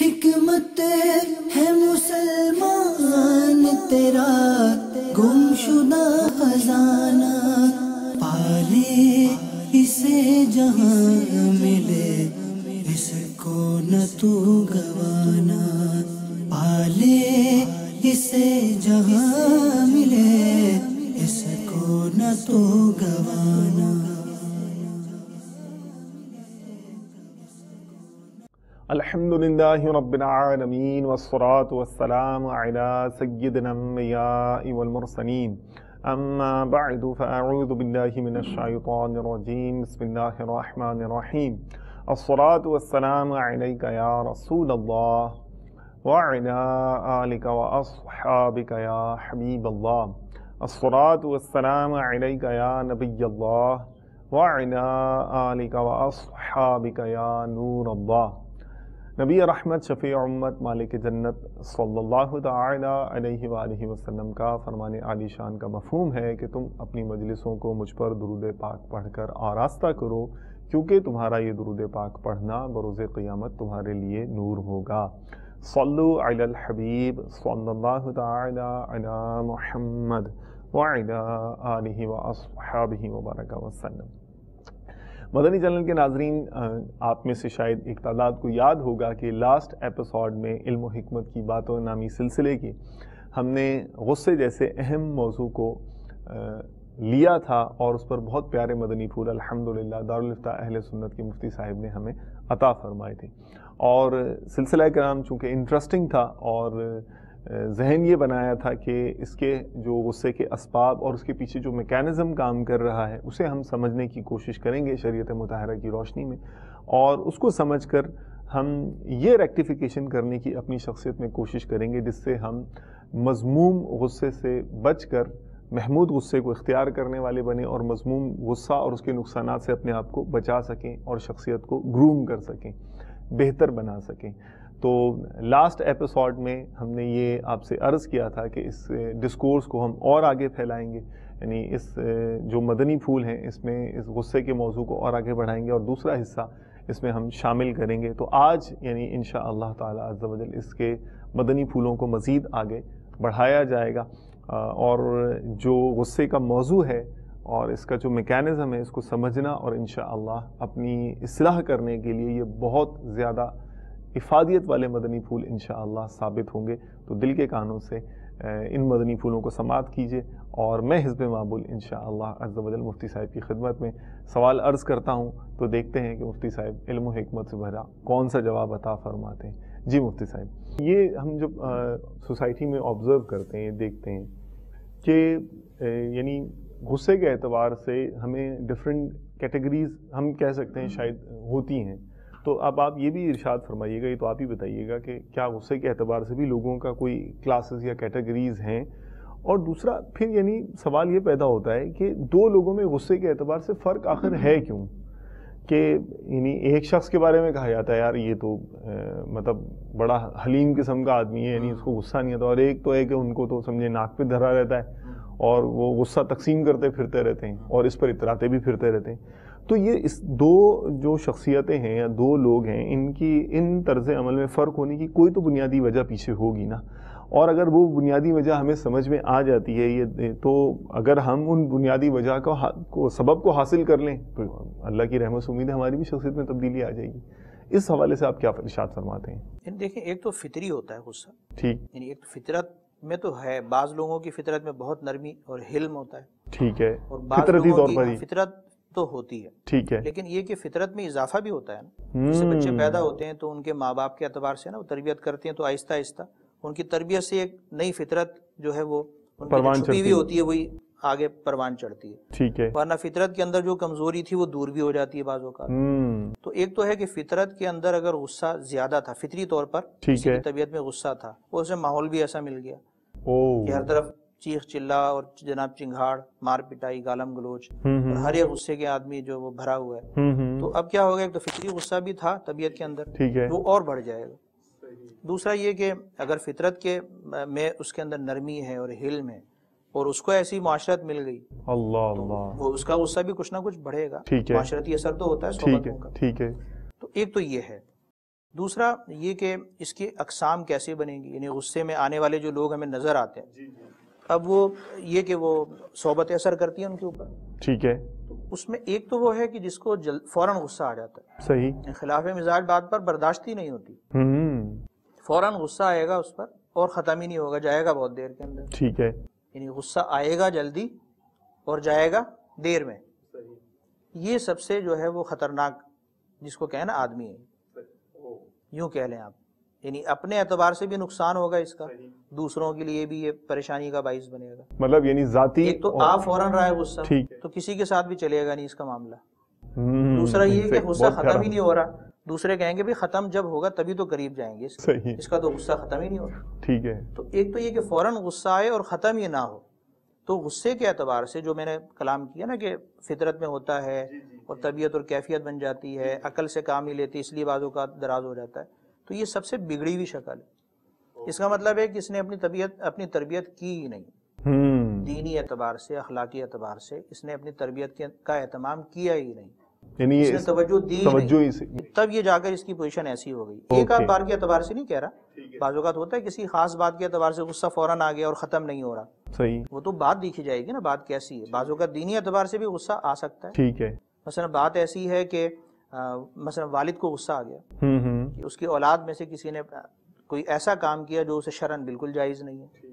حکمت ہے مسلمان، تیرا گم شدہ خزانہ۔ پالے اسے جہاں ملے، اس کو نہ تو گوانا۔ پالے اسے جہاں الحمد لله رب العالمين والصلاة والسلام على سيد الأنبياء والمرسلين. أما بعد فأعوذ بالله من الشيطان الرجيم. بسم الله الرحمن الرحيم. الصلاة والسلام عليك يا رسول الله وعلى آلك وأصحابك يا حبيب الله. الصلاة والسلام عليك يا نبي الله وعلى آلك وأصحابك يا نور الله. نبی رحمت، شفیع امت، مالک جنت صلی اللہ تعالی علیہ وآلہ وسلم کا فرمان عالی شان کا مفہوم ہے کہ تم اپنی مجلسوں کو مجھ پر درود پاک پڑھ کر آراستہ کرو، کیونکہ تمہارا یہ درود پاک پڑھنا بروز قیامت تمہارے لیے نور ہوگا۔ صلو علی الحبیب صلی اللہ تعالی علی محمد وعلی آلہ وآصحابہ وبرکہ وسلم۔ مدنی چینل کے ناظرین آپ میں سے شاید ایک تعداد کو یاد ہوگا کہ لاسٹ ایپیسوڈ میں علم و حکمت کی باتوں نامی سلسلے کی ہم نے غصے جیسے اہم موضوع کو لیا تھا اور اس پر بہت پیارے مدنی پھول، الحمدللہ دارالفتہ اہل سنت کے مفتی صاحب نے ہمیں عطا فرمائے تھے۔ اور سلسلہ کرام چونکہ انٹرسٹنگ تھا اور ذہن یہ بنایا تھا کہ اس کے جو غصے کے اسباب اور اس کے پیچھے جو میکینزم کام کر رہا ہے، اسے ہم سمجھنے کی کوشش کریں گے شریعت متحرہ کی روشنی میں۔ اور اس کو سمجھ کر ہم یہ ریکٹیفیکیشن کرنے کی اپنی شخصیت میں کوشش کریں گے، جس سے ہم مضموم غصے سے بچ کر، محمود غصے کو اختیار کرنے والے بنے اور مضموم غصہ اور اس کے نقصانات سے اپنے آپ کو بچا سکیں اور شخصیت کو گروم کر سکیں، بہتر بنا سکیں۔ تو لاسٹ ایپیسوڈ میں ہم نے یہ آپ سے عرض کیا تھا کہ اس eh, ڈسکورس کو ہم اور آگے پھیلائیں گے یعنی اس eh, جو مدنی پھول ہیں، اس میں اس غصے کے موضوع کو اور آگے بڑھائیں گے اور دوسرا حصہ اس میں ہم شامل کریں گے۔ تو آج یعنی انشاء اللہ تعالیٰ عز و جل، اس کے مدنی پھولوں کو مزید آگے بڑھایا جائے گا۔ اور جو غصے کا موضوع ہے اور اس کا جو میکینزم ہے، اس کو سمجھنا اور انشاءاللہ اپنی اصلاح کرنے کے لیے یہ بہت زیادہ افادیت والے مدنی پھول انشاءاللہ ثابت ہوں گے۔ تو دل کے کانوں سے ان مدنی پھولوں کو سماعت کیجیے اور میں حزب معبول انشاءاللہ عز و جل مفتی صاحب کی خدمت میں سوال عرض کرتا ہوں۔ تو دیکھتے ہیں کہ مفتی صاحب علم و حکمت سے بھرا کون سا جواب عطا فرماتے ہیں۔ جی مفتی صاحب، یہ ہم جب سوسائٹی میں آبزرو کرتے ہیں، دیکھتے ہیں کہ یعنی غصے کے اعتبار سے ہمیں ڈفرینٹ کیٹیگریز ہم کہہ سکتے ہیں شاید ہوتی ہیں۔ تو اب آپ یہ بھی ارشاد فرمائیے گا، یہ تو آپ ہی بتائیے گا کہ کیا غصے کے اعتبار سے بھی لوگوں کا کوئی کلاسز یا کیٹیگریز ہیں؟ اور دوسرا، پھر یعنی سوال یہ پیدا ہوتا ہے کہ دو لوگوں میں غصے کے اعتبار سے فرق آخر ہے کیوں؟ کہ یعنی ایک شخص کے بارے میں کہا جاتا ہے، یار یہ تو مطلب بڑا حلیم قسم کا آدمی ہے یعنی اس کو غصہ نہیں آتا، اور ایک تو ہے کہ ان کو تو سمجھے ناک پہ دھرا رہتا ہے، اور وہ غصہ تقسیم کرتے پھرتے رہتے ہیں، اور اس پر اطراتے بھی پھرتے رہتے ہیں۔ تو یہ اس دو جو شخصیتیں ہیں یا دو لوگ ہیں ان کی ان طرز عمل میں فرق ہونے کی کوئی تو بنیادی وجہ پیچھے ہوگی نا۔ اور اگر وہ بنیادی وجہ ہمیں سمجھ میں آ جاتی ہے یہ تو اگر ہم ان بنیادی وجہ کو سبب کو حاصل کر لیں تو اللہ کی رحمت امید ہے ہماری بھی شخصیت میں تبدیلی آ جائے گی۔ اس حوالے سے آپ کیا ارشاد فرماتے ہیں؟ یعنی دیکھیں ایک تو فطری ہوتا ہے غصہ۔ ٹھیک۔ یعنی ایک فطرت میں تو ہے بعض لوگوں کی فطرت میں بہت نرمی اور حلم ہوتا ہے۔ ٹھیک ہے۔ اور بعض لوگوں کی فطرت تو ہوتی ہے۔ ٹھیک ہے۔ لیکن یہ کہ فطرت میں اضافہ بھی ہوتا ہے نا جیسے بچے پیدا ہوتے ہیں تو ان کے ماں باپ کے اعتبار سے نا وہ تربیت کرتے ہیں تو آہستہ آہستہ ان کی تربیت سے ایک نئی فطرت جو ہے وہ چھپی ہوئی ہوتی ہے وہی آگے پروان چڑھتی ہے۔ ٹھیک ہے۔ ورنہ فطرت کے اندر جو کمزوری تھی وہ دور بھی ہو جاتی ہے بعضوں کا تو ایک تو ہے کہ فطرت کے اندر اگر غصہ زیادہ تھا فطری طور پر طبیعت میں غصہ تھا اسے ماحول بھی ایسا مل گیا کہ ہر طرف چیخ چلا اور جناب چنگھاڑ مار پٹائی گالم گلوچ اور ہر ایک غصے کے آدمی جو وہ بھرا ہوا ہے۔ تو اب کیا ہوگا ایک تو فطری غصہ بھی تھا طبیعت کے اندر وہ اور بڑھ جائے گا۔ دوسرا یہ کہ اگر فطرت کے میں اس کے اندر نرمی ہے اور حلم ہے اور اس کو ایسی معاشرت مل گئی اللہ اللہ۔ وہ اس کا غصہ بھی کچھ نہ کچھ بڑھے گا۔ معاشرتی اثر تو ہوتا ہے ٹھیک ہے تو ایک تو یہ ہے۔ دوسرا یہ کہ اس کی اقسام کیسے بنے گی؟ یعنی غصے میں آنے والے جو لوگ ہمیں نظر آتے ہیں جی، جی۔ اب وہ یہ کہ وہ صحبت اثر کرتی ہے ان کے اوپر۔ ٹھیک ہے۔ اس میں ایک تو وہ ہے کہ جس کو فوراً غصہ آ جاتا ہے۔ صحیح۔ خلاف مزاج بات پر برداشت ہی نہیں ہوتی۔ فوراً غصہ آئے گا اس پر اور ختم ہی نہیں ہوگا جائے گا بہت دیر کے اندر۔ ٹھیک ہے۔ یعنی غصہ آئے گا جلدی اور جائے گا دیر میں۔ یہ سب سے جو ہے وہ خطرناک جس کو کہیں نا آدمی ہے۔ یوں کہہ لیں آپ۔ یعنی اپنے اعتبار سے بھی نقصان ہوگا اس کا دوسروں کے لیے بھی یہ پریشانی کا باعث بنے گا۔ مطلب یعنی ذاتی ایک تو آپ فوراً رہا ہے غصہ تو کسی کے ساتھ بھی چلے گا نہیں اس کا معاملہ۔ دوسرا یہ کہ غصہ ختم ہی نہیں ہو رہا۔ دوسرے کہیں گے بھی ختم جب ہوگا تبھی تو قریب جائیں گے۔ اس کا تو غصہ ختم ہی نہیں ہوگا ٹھیک ہے۔ تو ایک تو یہ کہ فوراً غصہ آئے اور ختم ہی نہ ہو۔ تو غصے کے اعتبار سے جو میں نے کلام کیا نا کہ فطرت میں ہوتا ہے جی، جی، اور جی۔ طبیعت اور کیفیت بن جاتی ہے عقل سے کام ہی لیتی اس لیے بعضوں کا دراز ہو جاتا ہے۔ تو یہ سب سے بگڑی ہوئی شکل ہے۔ اس کا مطلب ہے کہ اس نے اپنی طبیعت اپنی تربیت کی ہی نہیں۔ دینی اعتبار سے اخلاقی اعتبار سے اس نے اپنی تربیت کا اہتمام کیا ہی نہیں۔ یعنی توجہ دی تب یہ جا کر اس کی پوزیشن ایسی ہو گئی۔ ایک آدھ بار کے اعتبار سے نہیں کہہ رہا۔ بعض اوقات ہوتا ہے کسی خاص بات کے اعتبار سے غصہ فوراً آ گیا اور ختم نہیں ہو رہا۔ صحیح۔ وہ تو بات دیکھی جائے گی نا بات کیسی ہے۔ بعض اوقات دینی اعتبار سے بھی غصہ آ سکتا ہے۔ ٹھیک ہے۔ مثلا بات ایسی ہے کہ مثلا والد کو غصہ آ گیا کہ اس کی اولاد میں سے کسی نے کوئی ایسا کام کیا جو اسے شرن بالکل جائز نہیں ہے۔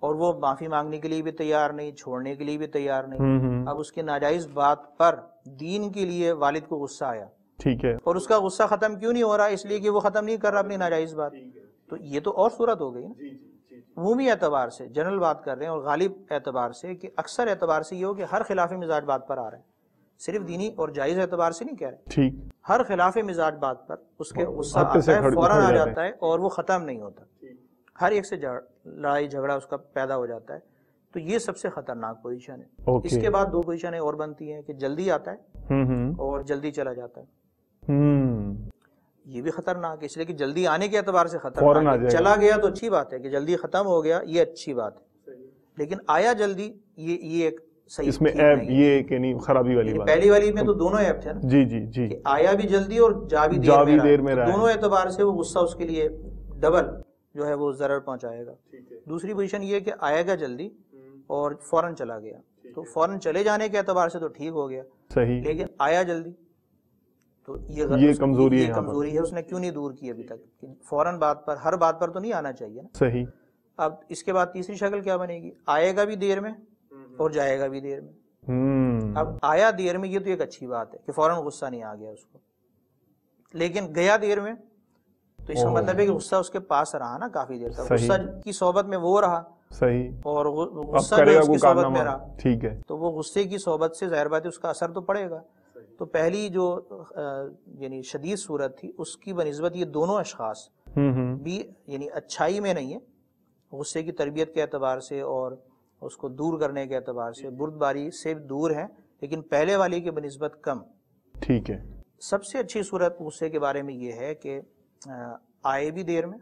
اور وہ معافی مانگنے کے لیے بھی تیار نہیں چھوڑنے کے لیے بھی تیار نہیں۔ اب اس کے ناجائز بات پر دین کے لیے والد کو غصہ آیا۔ ٹھیک ہے۔ اور اس کا غصہ ختم کیوں نہیں ہو رہا؟ اس لیے کہ وہ ختم نہیں کر رہا اپنی ناجائز بات۔ تو یہ تو اور صورت ہو گئی نا۔ جی، جی، جی، عمومی اعتبار سے جنرل بات کر رہے ہیں اور غالب اعتبار سے کہ اکثر اعتبار سے یہ ہو کہ ہر خلاف مزاج بات پر آ رہے ہیں۔ صرف دینی اور جائز اعتبار سے نہیں کہہ رہے۔ ٹھیک۔ ہر خلاف مزاج بات پر اس کے غصہ آتا ہے فوراً آ جاتا ہے اور وہ ختم نہیں ہوتا۔ ہر ایک سے لڑائی جھگڑا اس کا پیدا ہو جاتا ہے۔ تو یہ سب سے خطرناک پوزیشن ہے۔ اس کے بعد دو پوزیشن اور بنتی ہیں کہ جلدی آتا ہے اور جلدی چلا جاتا ہے۔ یہ بھی خطرناک ہے اس لیے کہ جلدی آنے کے اعتبار سے خطرناک چلا گیا تو اچھی بات ہے کہ جلدی ختم ہو گیا یہ اچھی بات ہے۔ لیکن آیا جلدی یہ یہ ایک اس میں ایپ یہ کہ نہیں خرابی والی یعنی بات۔ پہلی والی میں تو دونوں ایپ تھے نا۔ جی جی جی۔ آیا بھی جلدی اور جا بھی دیر میں دونوں اعتبار سے وہ غصہ اس کے لیے ڈبل جو ہے وہ ضرر پہنچائے گا۔ دوسری پوزیشن یہ کہ آئے گا جلدی اور فوراً چلا گیا۔ تو فوراً چلے جانے کے اعتبار سے تو ٹھیک ہو گیا۔ صحیح۔ لیکن آیا جلدی۔ تو یہ کمزوری ہے کمزوری ہے۔ اس نے کیوں نہیں دور کی ابھی تک؟ فوراً بات پر ہر بات پر تو نہیں آنا چاہیے نا۔ صحیح۔ اب اس کے بعد تیسری شکل کیا بنے گی؟ آئے گا بھی دیر میں اور جائے گا بھی دیر میں۔ اب آیا دیر میں یہ تو ایک اچھی بات ہے کہ فوراً غصہ نہیں آ گیا اس کو۔ لیکن گیا دیر میں تو اس کا مطلب ہے کہ غصہ اس کے پاس رہا نا کافی دیر تک۔ غصہ کی صحبت میں وہ رہا۔ صحیح۔ اور غصہ جو اس کی صحبت میں رہا۔ ٹھیک ہے۔ تو وہ غصے کی صحبت سے ظاہر بات ہے اس کا اثر تو پڑے گا۔ تو پہلی جو یعنی شدید صورت تھی اس کی بنسبت یہ دونوں اشخاص بھی یعنی اچھائی میں نہیں ہے۔ غصے کی تربیت کے اعتبار سے اور اس کو دور کرنے کے اعتبار سے برد باری سے دور ہیں لیکن پہلے والی کی بنسبت کم۔ ٹھیک ہے۔ سب سے اچھی صورت غصے کے بارے میں یہ ہے کہ آئے بھی دیر میں۔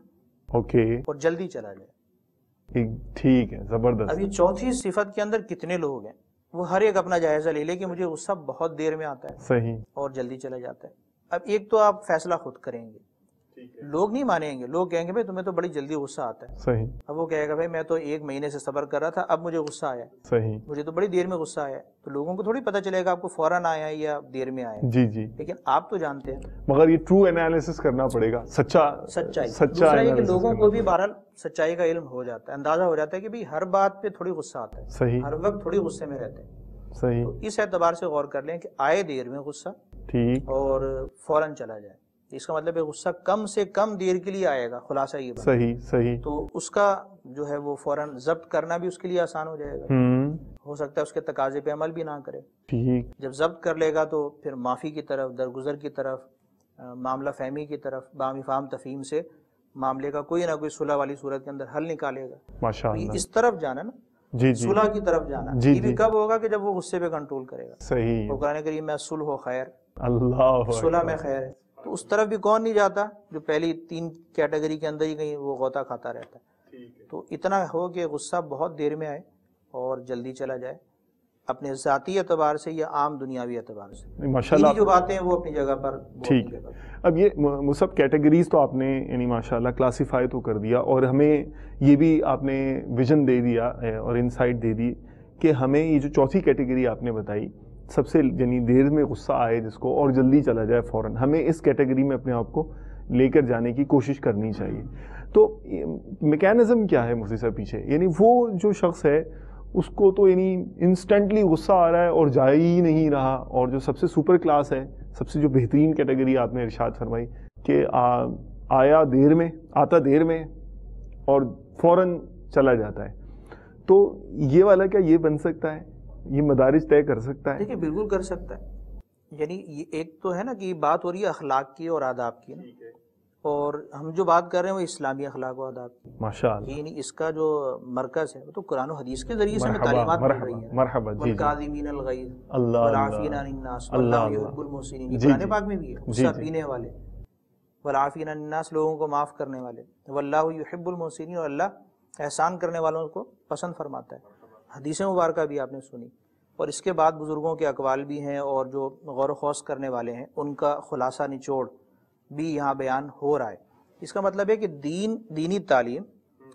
اوکے۔ اور جلدی چلا جائے۔ ٹھیک ہے زبردست۔ ابھی چوتھی صفت کے اندر کتنے لوگ ہیں؟ وہ ہر ایک اپنا جائزہ لے لے کہ مجھے غصہ بہت دیر میں آتا ہے صحیح۔ اور جلدی چلا جاتا ہے۔ اب ایک تو آپ فیصلہ خود کریں گے۔ لوگ نہیں مانیں گے۔ لوگ کہیں گے بھائی تمہیں تو بڑی جلدی غصہ آتا ہے۔ صحیح۔ اب وہ کہے گا بھائی میں تو ایک مہینے سے صبر کر رہا تھا اب مجھے غصہ آیا صحیح۔ مجھے تو بڑی دیر میں غصہ آیا تو لوگوں کو تھوڑی پتا چلے گا آپ کو فوراً آیا یا دیر میں آیا جی جی۔ لیکن آپ تو جانتے ہیں۔ مگر یہ ٹرو انالیسس کرنا پڑے گا۔ سچا سچائی۔ سچا کہ لوگوں کو بھی بہرحال سچائی کا علم ہو جاتا ہے۔ اندازہ ہو جاتا ہے کہ ہر بات پہ تھوڑی غصہ آتا ہے۔ صحیح۔ ہر وقت تھوڑی غصے میں رہتے ہیں۔ صحیح۔ اس اعتبار سے غور کر لیں کہ آئے دیر میں غصہ ٹھیک۔ اور فوراً چلا جائے۔ اس کا مطلب ہے غصہ کم سے کم دیر کے لیے آئے گا خلاصہ یہ صحیح صحیح۔ تو اس کا جو ہے وہ فوراً ضبط کرنا بھی اس کے لیے آسان ہو جائے گا۔ ہو سکتا ہے اس کے تقاضے پہ عمل بھی نہ کرے۔ جب ضبط کر لے گا تو پھر معافی کی طرف درگزر کی طرف معاملہ فہمی کی طرف بامی فام تفہیم سے معاملے کا کوئی نہ کوئی صلح والی صورت کے اندر حل نکالے گا۔ اس طرف جانا نا۔ جی جی۔ صلح کی طرف جانا۔ جی یہ بھی جی۔ کب ہوگا کہ جب وہ غصے پہ کنٹرول کرے گا۔ صحیح۔ قرآن کریم میں صلح و خیر۔ اللہ صلح میں خیر ہے۔ تو اس طرف بھی کون نہیں جاتا جو پہلی تین کیٹیگری کے اندر ہی کہیں وہ غوطہ کھاتا رہتا ہے۔ تو اتنا ہو کہ غصہ بہت دیر میں آئے اور جلدی چلا جائے۔ اپنے ذاتی اعتبار سے یا عام دنیاوی اعتبار سے؟ ماشاءاللہ جو باتیں ہیں وہ اپنی جگہ پر ٹھیک ہے۔ اب یہ مصب کیٹیگریز تو آپ نے یعنی ماشاءاللہ کلاسیفائی تو کر دیا اور ہمیں یہ بھی آپ نے ویژن دے دیا اور انسائٹ دے دی کہ ہمیں یہ جو چوتھی کیٹیگری آپ نے بتائی سب سے یعنی دیر میں غصہ آئے جس کو اور جلدی چلا جائے فوراً، ہمیں اس کیٹیگری میں اپنے آپ کو لے کر جانے کی کوشش کرنی چاہیے۔ تو میکینزم کیا ہے مفتی صاحب پیچھے؟ یعنی وہ جو شخص ہے، اس کو تو یعنی انسٹنٹلی غصہ آ رہا ہے اور جا ہی نہیں رہا۔ اور جو سب سے سپر کلاس ہے، سب سے جو بہترین کیٹیگری آپ نے ارشاد فرمائی کہ آیا دیر میں، آتا دیر میں اور فوراً چلا جاتا ہے۔ تو یہ والا کیا یہ بن سکتا ہے؟ یہ مدارج طے کر سکتا ہے؟ دیکھیں بالکل کر سکتا ہے۔ یعنی ایک تو ہے نا کہ بات ہو رہی ہے اخلاق کی اور آداب کی اور ہم جو بات کر رہے ہیں وہ اسلامی اخلاق و آداب کی۔ ماشاء اللہ۔ یعنی اس کا جو مرکز ہے وہ تو قرآن و حدیث کے ذریعے سے ہمیں تعلیمات مل رہی ہیں۔ مرحبا جی والقاذمین الغیظ۔ والعافین عن الناس۔ واللہ یحب المحسنین۔ یہ قرآن پاک میں بھی ہے غصہ پینے والے۔ والعافین عن الناس لوگوں کو معاف کرنے والے۔ واللہ یحب المحسنین اور اللہ احسان کرنے والوں کو پسند فرماتا ہے۔ حدیث مبارکہ بھی آپ نے سنی۔ اور اس کے بعد بزرگوں کے اقوال بھی ہیں اور جو غور و خوص کرنے والے ہیں ان کا خلاصہ نچوڑ بھی یہاں بیان ہو رہا ہے۔ اس کا مطلب ہے کہ دین دینی تعلیم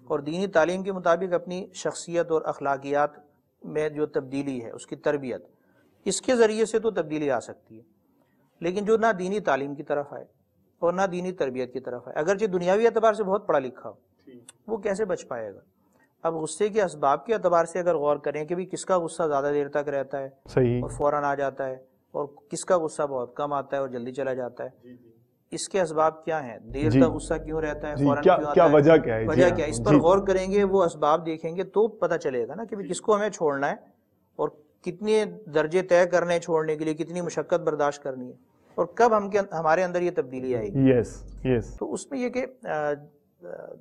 اور دینی تعلیم کے مطابق اپنی شخصیت اور اخلاقیات میں جو تبدیلی ہے اس کی تربیت اس کے ذریعے سے تو تبدیلی آ سکتی ہے۔ لیکن جو نہ دینی تعلیم کی طرف آئے اور نہ دینی تربیت کی طرف آئے اگرچہ دنیاوی اعتبار سے بہت پڑھا لکھا ہو وہ کیسے بچ پائے گا؟ اب غصے کے اسباب کے اعتبار سے اگر غور کریں کہ بھی کس کا غصہ زیادہ دیر تک رہتا ہے صحیح۔ اور فوراً آ جاتا ہے اور کس کا غصہ بہت کم آتا ہے اور جلدی چلا جاتا ہے اس کے اسباب کیا ہیں؟ دیر جی۔ تک غصہ کیوں رہتا ہے؟ جی، کیا وجہ کیا ہے؟ وجہ کیا اس پر جی۔ غور کریں گے وہ اسباب دیکھیں گے تو پتہ چلے گا نا کہ کس کو ہمیں چھوڑنا ہے اور کتنے درجے طے کرنے چھوڑنے کے لیے کتنی مشقت برداشت کرنی ہے اور کب ہم ہمارے اندر یہ تبدیلی آئے گی۔ یس یس تو اس میں یہ کہ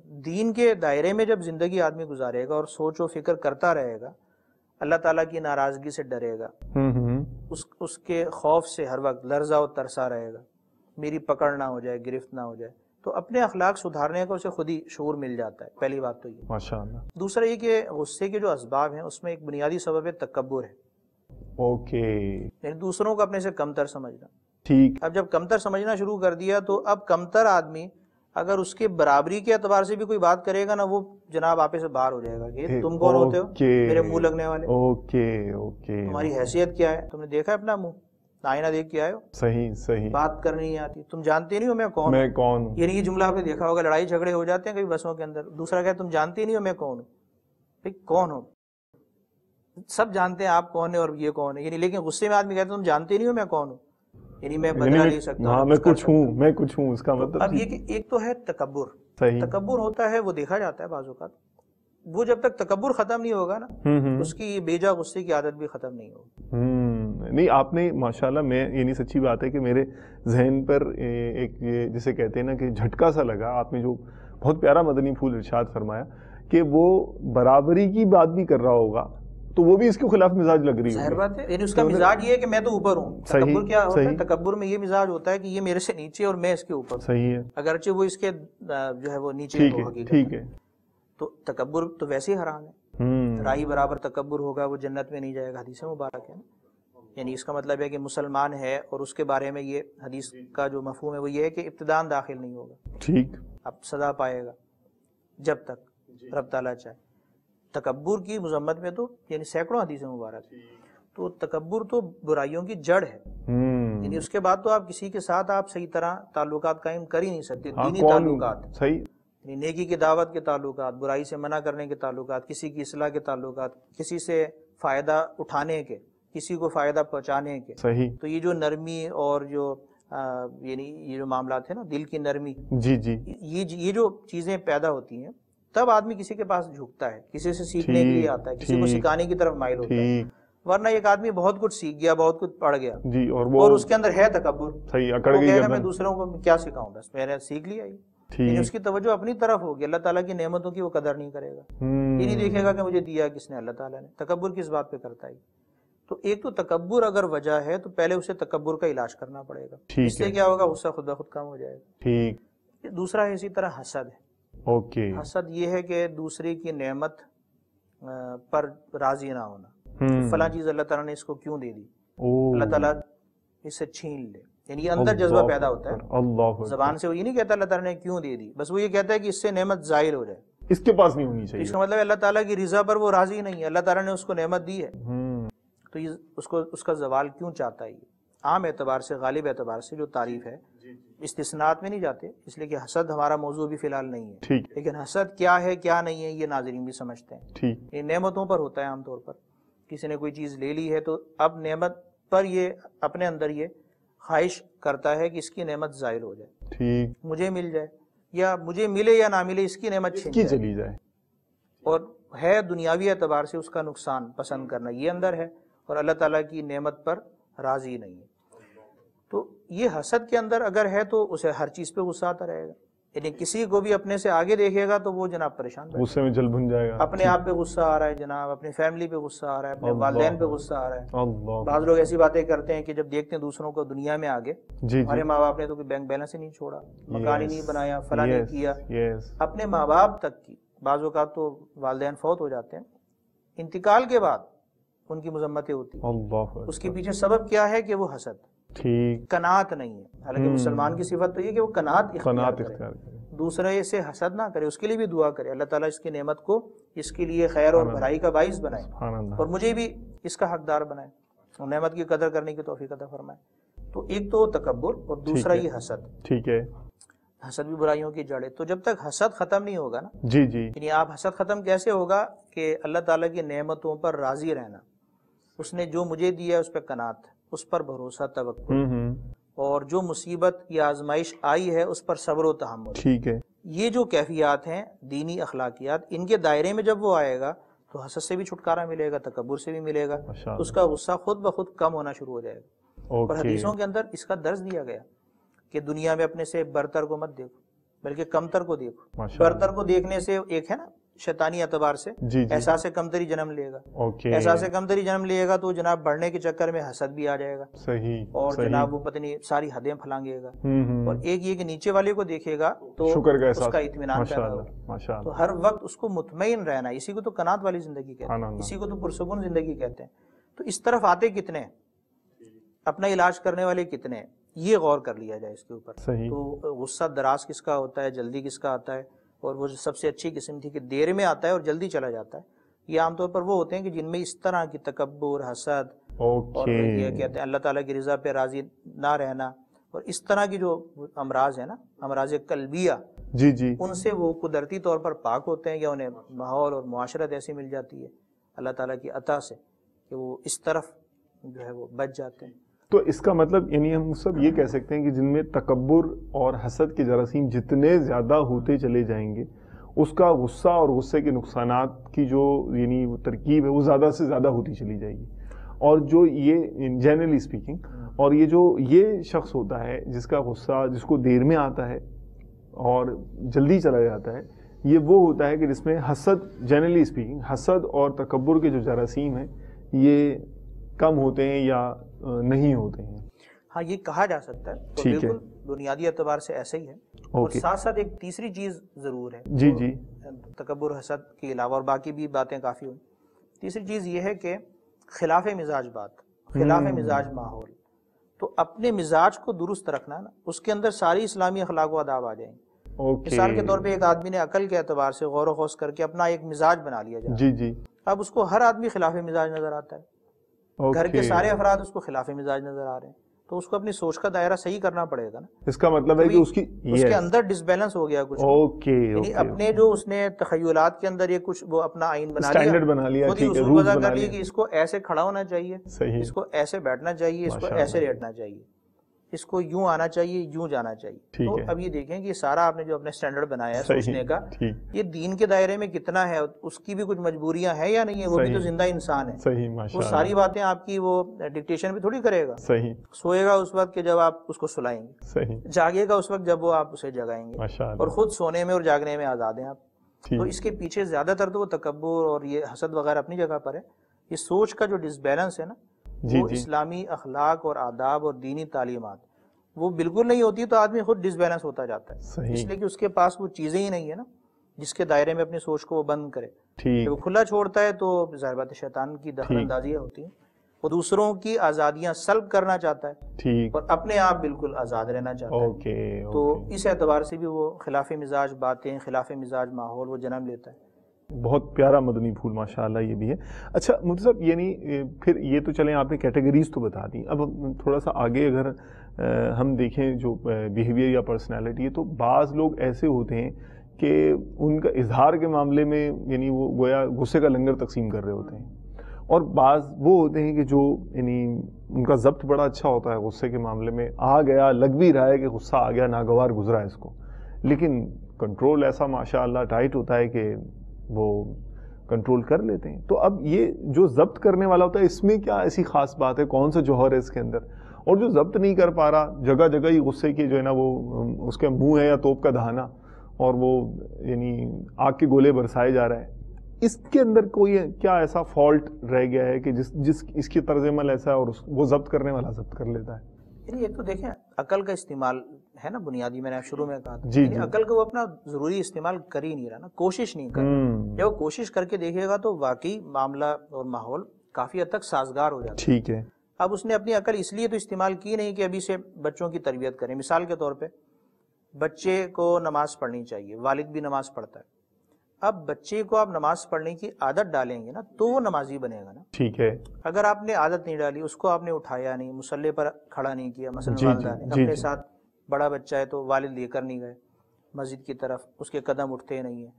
دین کے دائرے میں جب زندگی آدمی گزارے گا اور سوچ و فکر کرتا رہے گا اللہ تعالیٰ کی ناراضگی سے ڈرے گا۔ اس اس کے خوف سے ہر وقت لرزہ و ترسا رہے گا۔ میری پکڑ نہ ہو جائے گرفت نہ ہو جائے۔ تو اپنے اخلاق سدھارنے کا اسے خود ہی شعور مل جاتا ہے۔ پہلی بات تو یہ۔ دوسرا یہ کہ غصے کے جو اسباب ہیں اس میں ایک بنیادی سبب تکبر ہے۔ اوکے۔ یعنی دوسروں کو اپنے سے کمتر سمجھنا۔ ٹھیک۔ اب جب کمتر سمجھنا شروع کر دیا تو اب کمتر آدمی اگر اس کے برابری کے اعتبار سے بھی کوئی بات کرے گا نا وہ جناب آپ سے باہر ہو جائے گا کہ تم کون ہوتے ہو؟ میرے منہ لگنے والے۔ اوکے اوکے تمہاری حیثیت کیا ہے؟ تم نے دیکھا اپنا منہ؟ آئینہ دیکھ کے آئے ہو؟ صحیح صحیح۔ بات کرنی نہیں آتی۔ تم جانتے نہیں ہو میں کون میں کون یعنی یہ جملہ آپ نے دیکھا ہوگا لڑائی جھگڑے ہو جاتے ہیں کئی بسوں کے اندر۔ دوسرا کہ تم جانتے نہیں ہو میں کون ہوں؟ کون ہو سب جانتے ہیں آپ کون ہیں اور یہ کون ہے یعنی لیکن غصے میں آدمی کہتے ہیں تم جانتے نہیں ہو میں کون ہوں؟ یعنی میں بدلا یعنی لے سکتا ہوں میں کچھ ہوں میں کچھ ہوں اس کا مطلب اب یہ کہ ایک تو ہے تکبر۔ تکبر ہوتا ہے وہ دیکھا جاتا ہے بعض اوقات۔ وہ جب تک تکبر ختم نہیں ہوگا نا اس کی بیجا غصے کی عادت بھی ختم نہیں ہوگی۔ نہیں آپ نے ماشاءاللہ میں یعنی سچی بات ہے کہ میرے ذہن پر ایک یہ جسے کہتے ہیں نا کہ جھٹکا سا لگا آپ نے جو بہت پیارا مدنی پھول ارشاد فرمایا کہ وہ برابری کی بات بھی کر رہا ہوگا۔ تو وہ بھی اس کے خلاف مزاج لگ رہی ہے بات ہے یعنی اس کا مزاج یہ ہے کہ میں تو اوپر ہوں۔ تکبر کیا ہوتا ہے؟ تکبر میں یہ مزاج ہوتا ہے کہ یہ میرے سے نیچے اور میں اس کے اوپر صحیح ہے۔ اگرچہ وہ اس کے جو ہے وہ نیچے ٹھیک ہے تو تکبر تو ویسے ہی حرام ہے۔ رائی برابر تکبر ہوگا وہ جنت میں نہیں جائے گا۔ حدیث مبارک ہے یعنی اس کا مطلب ہے کہ مسلمان ہے اور اس کے بارے میں یہ حدیث کا جو مفہوم ہے وہ یہ ہے کہ ابتدان داخل نہیں ہوگا۔ ٹھیک۔ اب سزا پائے گا۔ جب تک۔ رب تعالیٰ چاہے۔ تکبر کی مذمت میں تو یعنی سینکڑوں حدیث مبارک تو تکبر تو برائیوں کی جڑ ہے۔ یعنی اس کے بعد تو آپ کسی کے ساتھ آپ صحیح طرح تعلقات قائم کر ہی نہیں سکتے ہاں، دینی تعلقات۔ صحیح۔ یعنی نیکی کی دعوت کے تعلقات برائی سے منع کرنے کے تعلقات کسی کی اصلاح کے تعلقات کسی سے فائدہ اٹھانے کے کسی کو فائدہ پہنچانے کے۔ صحیح۔ تو یہ جو نرمی اور جو یعنی یہ جو معاملات ہیں نا دل کی نرمی۔ جی جی۔ یہ جو چیزیں پیدا ہوتی ہیں تب آدمی کسی کے پاس جھکتا ہے کسی سے سیکھنے کے لیے آتا ہے کسی کو سکھانے کی طرف مائل ہوتا ہے۔ ورنہ ایک آدمی بہت کچھ سیکھ گیا بہت کچھ پڑھ گیا جی اور وہ اور اس کے اندر ہے تکبر۔ صحیح اکڑ گئی میں دوسروں کو کیا سکھاؤں؟ بس میں نے سیکھ لیا یعنی اس کی توجہ اپنی طرف ہوگی اللہ تعالیٰ کی نعمتوں کی وہ قدر نہیں کرے گا۔ یہ نہیں دیکھے گا کہ مجھے دیا کس نے اللہ تعالیٰ نے۔ تکبر کس بات پہ کرتا ہے؟ تو ایک تو تکبر اگر وجہ ہے تو پہلے اسے تکبر کا علاج کرنا پڑے گا۔ اس سے کیا ہوگا؟ غصہ خود بخود کم ہو جائے گا۔ دوسرا ہے اسی طرح حسد ہے۔ اوکے حسد یہ ہے کہ دوسرے کی نعمت پر راضی نہ ہونا۔ فلاں چیز اللہ تعالیٰ نے اس کو کیوں دے دی؟ اللہ تعالیٰ اس سے چھین لے۔ یعنی یہ اندر جذبہ پیدا ہوتا ہے۔ زبان سے وہ یہ نہیں کہتا اللہ تعالیٰ نے کیوں دے دی بس وہ یہ کہتا ہے کہ اس سے نعمت زائل ہو جائے۔ اس کے پاس نہیں ہونی چاہیے۔ اس کا مطلب اللہ تعالیٰ کی رضا پر وہ راضی نہیں ہے۔ اللہ تعالیٰ نے اس کو نعمت دی ہے۔ تو اس کو اس کا زوال کیوں چاہتا ہے یہ؟ عام اعتبار سے غالب اعتبار سے جو تعریف ہے جی، جی۔ استثنات میں نہیں جاتے اس لیے کہ حسد ہمارا موضوع بھی فی الحال نہیں ہے۔ لیکن حسد کیا ہے کیا نہیں ہے یہ ناظرین بھی سمجھتے ہیں۔ یہ نعمتوں پر ہوتا ہے عام طور پر۔ کسی نے کوئی چیز لے لی ہے تو اب نعمت پر یہ اپنے اندر یہ خواہش کرتا ہے کہ اس کی نعمت ظاہر ہو جائے۔ مجھے مل جائے یا مجھے ملے یا نہ ملے اس کی نعمت چلی جائے۔ اور ہے دنیاوی اعتبار سے اس کا نقصان پسند کرنا یہ اندر ہے۔ اور اللہ تعالیٰ کی نعمت پر راضی نہیں ہے۔ تو یہ حسد کے اندر اگر ہے تو اسے ہر چیز پہ غصہ آتا رہے گا۔ یعنی کسی کو بھی اپنے سے آگے دیکھے گا تو وہ جناب پریشان غصے میں جل بن جائے گا۔ اپنے آپ پہ غصہ آ رہا ہے جناب اپنی فیملی پہ غصہ آ رہا ہے اپنے والدین پہ غصہ آ رہا ہے۔ بعض لوگ ایسی باتیں کرتے ہیں کہ جب دیکھتے ہیں دوسروں کو دنیا میں آگے جی، جی۔ ہمارے ماں باپ نے تو کوئی بینک بیلنس ہی نہیں چھوڑا مکان ہی نہیں بنایا فلاں نہیں کیا۔ اپنے ماں باپ تک کی بعض اوقات تو والدین فوت ہو جاتے ہیں۔ انتقال کے بعد ان کی مذمتیں ہوتی اس کے پیچھے سبب کیا ہے کہ وہ حسد۔ کنات نہیں ہے۔ حالانکہ مسلمان کی صفت تو یہ کہ وہ کنات اختیار کرے۔ دوسرے سے حسد نہ کرے اس کے لیے بھی دعا کرے۔ اللہ تعالیٰ اس کی نعمت کو اس کے لیے خیر اور بھرائی کا باعث بنائے۔ اور مجھے بھی اس کا حقدار بنائے۔ اور نعمت کی قدر کرنے کی توفیق عطا فرمائے۔ تو ایک تو تکبر اور دوسرا یہ حسد۔ ٹھیک ہے۔ حسد بھی برائیوں کی جڑے تو جب تک حسد ختم نہیں ہوگا نا جی جی۔ یعنی آپ حسد ختم کیسے ہوگا کہ اللہ تعالیٰ کی نعمتوں پر راضی رہنا۔ اس نے جو مجھے دیا ہے اس پہ کنات۔ اس پر بھروسہ توقع۔ اور جو مصیبت یا آزمائش آئی ہے اس پر صبر و تحمل۔ ٹھیک ہے۔ یہ جو کیفیات ہیں دینی اخلاقیات ان کے دائرے میں جب وہ آئے گا تو حسد سے بھی چھٹکارا ملے گا تکبر سے بھی ملے گا۔ اس کا غصہ خود بخود کم ہونا شروع ہو جائے گا۔ اور حدیثوں کے اندر اس کا درس دیا گیا کہ دنیا میں اپنے سے برتر کو مت دیکھو بلکہ کمتر کو دیکھو۔ برتر کو دیکھنے سے ایک ہے نا شیطانی اعتبار سے جی، جی۔ احساس کمتری جنم لے گا۔ احساس کمتری جنم لے گا تو جناب بڑھنے کے چکر میں حسد بھی آ جائے گا۔ اور جناب وہ پتنی ساری حدیں پھلانگے گا۔ اور ایک یہ کہ نیچے والے کو دیکھے گا تو اس کا اطمینان پیدا ہوگا۔ تو ہر وقت اس کو مطمئن رہنا اسی کو تو کنات والی زندگی کہتے ہیں۔ اسی کو تو پرسکون زندگی کہتے ہیں۔ تو اس طرف آتے کتنے؟ اپنا علاج کرنے والے کتنے؟ یہ غور کر لیا جائے اس کے اوپر۔ تو غصہ دراز کس کا ہوتا ہے؟ جلدی کس کا آتا ہے؟ اور وہ سب سے اچھی قسم تھی کہ دیر میں آتا ہے اور جلدی چلا جاتا ہے۔ یہ عام طور پر وہ ہوتے ہیں کہ جن میں اس طرح کی تکبر حسد اور یہ کہتے ہیں اللہ تعالیٰ کی رضا پہ راضی نہ رہنا اور اس طرح کی جو امراض ہیں نا امراض قلبیہ جی جی۔ ان سے وہ قدرتی طور پر پاک ہوتے ہیں یا انہیں ماحول اور معاشرت ایسی مل جاتی ہے اللہ تعالیٰ کی عطا سے کہ وہ اس طرف جو ہے وہ بچ جاتے ہیں۔ تو اس کا مطلب یعنی ہم سب یہ کہہ سکتے ہیں کہ جن میں تکبر اور حسد کے جراثیم جتنے زیادہ ہوتے چلے جائیں گے، اس کا غصہ اور غصے کے نقصانات کی جو یعنی ترکیب ہے، وہ زیادہ سے زیادہ ہوتی چلی جائے گی۔ اور جو یہ جنرلی اسپیکنگ اور یہ جو یہ شخص ہوتا ہے جس کا غصہ جس کو دیر میں آتا ہے اور جلدی چلا جاتا ہے، یہ وہ ہوتا ہے کہ جس میں حسد جنرلی اسپیکنگ حسد اور تکبر کے جو جراثیم ہیں، یہ کم ہوتے ہیں یا نہیں ہوتے ہیں۔ ہاں یہ کہا جا سکتا ہے۔ تو بالکل بنیادی اعتبار سے ایسے ہی ہے۔ اور ساتھ ساتھ ایک تیسری چیز ضرور ہے۔ جی جی۔ تکبر حسد کے علاوہ اور باقی بھی باتیں کافی ہوئی تیسری چیز یہ ہے کہ خلاف مزاج بات خلاف مزاج ماحول۔ تو اپنے مزاج کو درست رکھنا نا اس کے اندر ساری اسلامی اخلاق و آداب آ جائیں۔ گے مثال کے طور پہ ایک آدمی نے عقل کے اعتبار سے غور و خوص کر کے اپنا ایک مزاج بنا لیا جائے۔ جی جی۔ اب اس کو ہر آدمی خلاف مزاج نظر آتا ہے۔ گھر کے سارے افراد اس کو خلاف مزاج نظر آ رہے ہیں۔ تو اس کو اپنی سوچ کا دائرہ صحیح کرنا پڑے گا نا۔ اس کا مطلب ہے کہ اس کی اس کے اندر ڈس بیلنس ہو گیا کچھ۔ یعنی اپنے جو اس نے تخیلات کے اندر یہ کچھ وہ اپنا آئین بنا لیا بنا لیا اصول وضع کر لیا کہ اس کو ایسے کھڑا ہونا چاہیے اس کو ایسے بیٹھنا چاہیے اس کو ایسے لیٹنا چاہیے۔ اس کو یوں آنا چاہیے یوں جانا چاہیے۔ تو اب یہ دیکھیں کہ یہ سارا آپ نے جو اپنے سٹینڈرڈ بنایا ہے سوچنے کا یہ دین کے دائرے میں کتنا ہے؟ اس کی بھی کچھ مجبوریاں ہیں یا نہیں ہے وہ بھی تو زندہ انسان ہے وہ ساری باتیں آپ کی وہ ڈکٹیشن بھی تھوڑی کرے گا۔ سوئے گا اس وقت کہ جب آپ اس کو سلائیں گے۔ جاگے گا اس وقت جب وہ آپ اسے جگائیں گے۔ اور خود سونے میں اور جاگنے میں آزاد ہیں آپ۔ تو اس کے پیچھے زیادہ تر تو وہ تکبر اور یہ حسد وغیرہ اپنی جگہ پر ہے۔ یہ سوچ کا جو ڈس بیلنس ہے نا جی، وہ جی۔ اسلامی اخلاق اور آداب اور دینی تعلیمات وہ بالکل نہیں ہوتی تو آدمی خود ڈس بیلنس ہوتا جاتا ہے۔ اس لیے کہ اس کے پاس وہ چیزیں ہی نہیں ہے نا جس کے دائرے میں اپنی سوچ کو وہ بند کرے۔ جب وہ کھلا چھوڑتا ہے تو ظاہر بات شیطان کی دخل اندازیاں ہوتی ہیں وہ دوسروں کی آزادیاں سلب کرنا چاہتا ہے اور اپنے آپ بالکل آزاد رہنا چاہتا ہے۔ تو اس اعتبار سے بھی وہ خلاف مزاج باتیں خلاف مزاج ماحول وہ جنم لیتا ہے۔ بہت پیارا مدنی پھول ماشاء اللہ یہ بھی ہے۔ اچھا مطلب یعنی پھر یہ تو چلیں، آپ نے کیٹیگریز تو بتا دی اب تھوڑا سا آگے اگر ہم دیکھیں جو بیہیویئر یا پرسنالٹی ہے، تو بعض لوگ ایسے ہوتے ہیں کہ ان کا اظہار کے معاملے میں یعنی وہ گویا غصے کا لنگر تقسیم کر رہے ہوتے ہیں۔ اور بعض وہ ہوتے ہیں کہ جو یعنی ان کا ضبط بڑا اچھا ہوتا ہے غصے کے معاملے میں، آ گیا، لگ بھی رہا ہے کہ غصہ آ گیا، ناگوار گزرا ہے اس کو۔ لیکن کنٹرول ایسا ماشاء اللہ ٹائٹ ہوتا ہے کہ وہ کنٹرول کر لیتے ہیں۔ تو اب یہ جو ضبط کرنے والا ہوتا ہے، اس میں کیا ایسی خاص بات ہے؟ کون سا جوہر ہے اس کے اندر؟ اور جو ضبط نہیں کر پا رہا، جگہ جگہ ہی غصے کی جو ہے نا وہ، اس کے منہ ہے یا توپ کا دہانا، اور وہ یعنی آگ کے گولے برسائے جا رہا ہے۔ اس کے اندر کوئی کیا ایسا فالٹ رہ گیا ہے کہ جس جس، اس کی طرز عمل ایسا ہے اور وہ ضبط کرنے والا ضبط کر لیتا ہے؟ یعنی ایک تو دیکھیں عقل کا استعمال ہے نا بنیادی میں نے شروع میں کہا جی یعنی جی۔ عقل کو وہ اپنا ضروری استعمال کر ہی نہیں رہا نا کوشش نہیں کر رہا۔ جب وہ کوشش کر کے دیکھے گا تو واقعی معاملہ اور ماحول کافی حد تک سازگار ہو جاتا ٹھیک ہے۔ اب اس نے اپنی عقل اس لیے تو استعمال کی نہیں کہ ابھی سے بچوں کی تربیت کریں مثال کے طور پہ بچے کو نماز پڑھنی چاہیے والد بھی نماز پڑھتا ہے۔ اب بچے کو آپ نماز پڑھنے کی عادت ڈالیں گے نا تو وہ نمازی بنے گا نا۔ ٹھیک ہے۔ اگر آپ نے عادت نہیں ڈالی اس کو آپ نے اٹھایا نہیں مسلح پر کھڑا نہیں کیا مثلا جی، والدہ جی، نے جی، اپنے ساتھ بڑا بچہ ہے تو والد لے کر نہیں گئے مسجد کی طرف اس کے قدم اٹھتے نہیں ہیں۔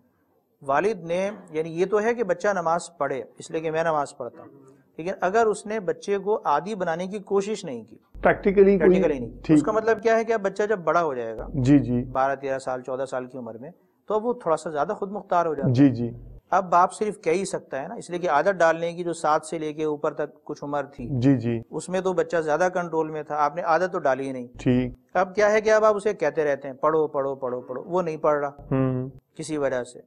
والد نے یعنی یہ تو ہے کہ بچہ نماز پڑھے اس لیے کہ میں نماز پڑھتا ہوں۔ لیکن اگر اس نے بچے کو عادی بنانے کی کوشش نہیں کی پریکٹیکلی نہیں اس کا مطلب کیا ہے کہ اب بچہ جب بڑا ہو جائے گا جی جی۔ بارہ تیرہ سال چودہ سال کی عمر میں تو وہ تھوڑا سا زیادہ خود مختار ہو جاتا جی جی۔ اب باپ صرف کہہ ہی سکتا ہے نا اس لیے کہ عادت ڈالنے کی جو سات سے لے کے اوپر تک کچھ عمر تھی جی جی۔ اس میں تو بچہ زیادہ کنٹرول میں تھا آپ نے عادت تو ڈالی ہی نہیں۔ ٹھیک۔ اب کیا ہے کہ اب آپ اسے کہتے رہتے ہیں پڑھو پڑھو پڑھو پڑھو وہ نہیں پڑھ رہا۔ کسی وجہ سے۔